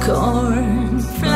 corn.